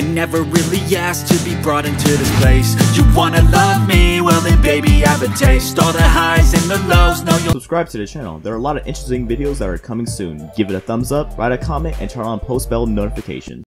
I never really asked to be brought into this place You wanna love me? Well then baby I have a taste All the highs and the lows, no you'll Subscribe to the channel, there are a lot of interesting videos that are coming soon. Give it a thumbs up, write a comment, and turn on post bell notifications.